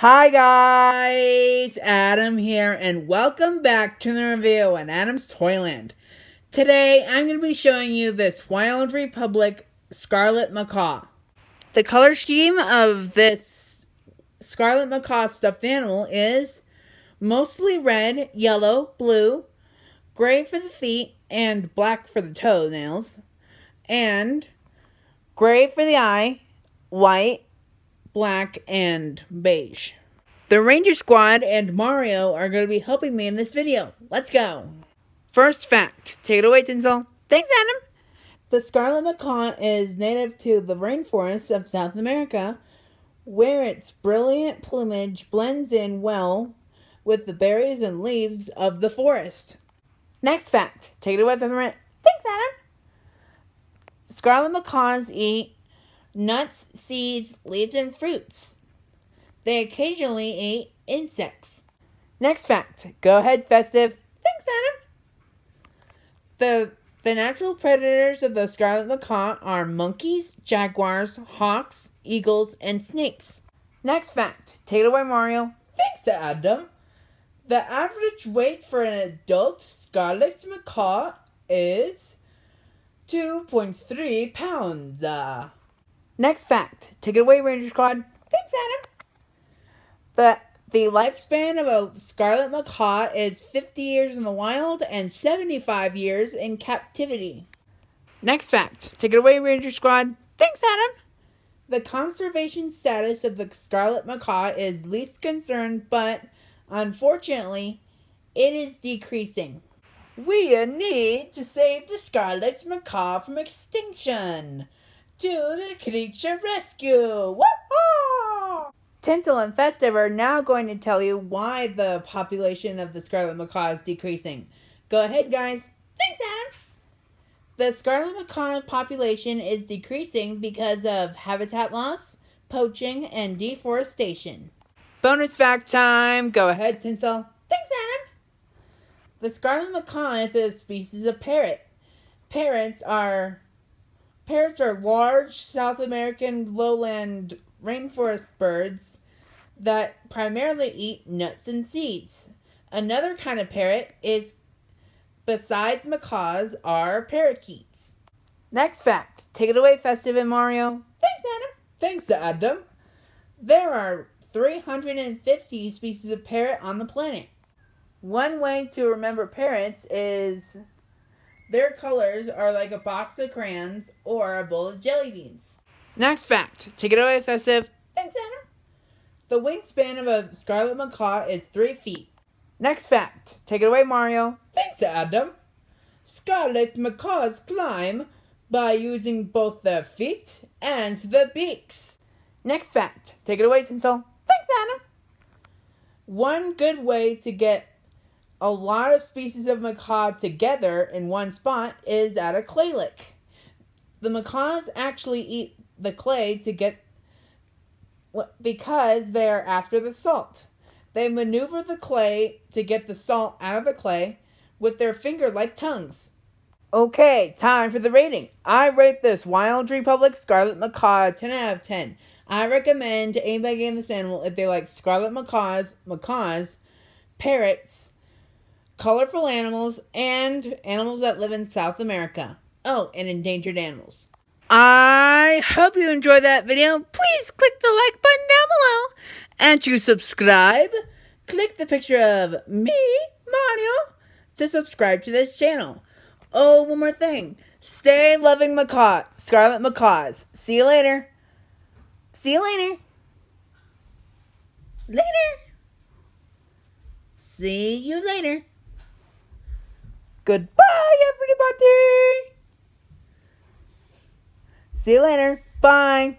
Hi guys, Adam here, and welcome back to the review in Adam's Toyland. Today, I'm going to be showing you this Wild Republic Scarlet Macaw. The color scheme of this Scarlet Macaw stuffed animal is mostly red, yellow, blue, gray for the feet, and black for the toenails, and gray for the eye, white, black, and beige. The Reindeer Squad and Mario are going to be helping me in this video. Let's go! First fact. Take it away, Tinsel. Thanks, Adam! The scarlet macaw is native to the rainforests of South America, where its brilliant plumage blends in well with the berries and leaves of the forest. Next fact. Take it away, Peppermint. Thanks, Adam! Scarlet macaws eat nuts, seeds, leaves, and fruits. They occasionally eat insects. Next fact. Go ahead, Festive. Thanks, Adam. The the natural predators of the scarlet macaw are monkeys, jaguars, hawks, eagles, and snakes. Next fact. Take it away, Mario. Thanks, Adam. The average weight for an adult scarlet macaw is 2.3 pounds. Uh, Next fact. Take it away, Reindeer Squad. Thanks, Adam. But the lifespan of a scarlet macaw is 50 years in the wild and 75 years in captivity. Next fact. Take it away, Reindeer Squad. Thanks, Adam. The conservation status of the scarlet macaw is least concerned, but unfortunately, it is decreasing. We need to save the scarlet macaw from extinction to the creature rescue! Woohoo! Tinsel and Festive are now going to tell you why the population of the scarlet macaw is decreasing. Go ahead, guys. Thanks, Adam. The scarlet macaw population is decreasing because of habitat loss, poaching, and deforestation. Bonus fact time. Go ahead, Tinsel. Thanks, Adam. The scarlet macaw is a species of parrot. Parrots are Parrots are large South American lowland rainforest birds that primarily eat nuts and seeds. Another kind of parrot is, besides macaws, are parakeets. Next fact. Take it away, Festive and Mario. Thanks, Adam. Thanks, Adam. There are 350 species of parrot on the planet. One way to remember parrots is their colors are like a box of crayons or a bowl of jelly beans. Next fact. Take it away, Festive. Thanks, Adam. The wingspan of a scarlet macaw is three feet. Next fact. Take it away, Mario. Thanks, Adam. Scarlet macaws climb by using both their feet and the beaks. Next fact. Take it away, Tinsel. Thanks, Adam. One good way to get a lot of species of macaw together in one spot is at a clay lick. The macaws actually eat the clay to get because they are after the salt. They maneuver the clay to get the salt out of the clay with their finger like tongues. Okay, time for the rating. I rate this Wild Republic Scarlet Macaw 10 out of 10. I recommend to anybody getting this animal if they like scarlet macaws, macaws, parrots, colorful animals, and animals that live in South America. Oh, and endangered animals. I hope you enjoyed that video. Please click the like button down below. And to subscribe, click the picture of me, Mario, to subscribe to this channel. Oh, one more thing. Stay loving macaw, Scarlet Macaws. See you later. See you later. Later. See you later. Goodbye, everybody. See you later. Bye.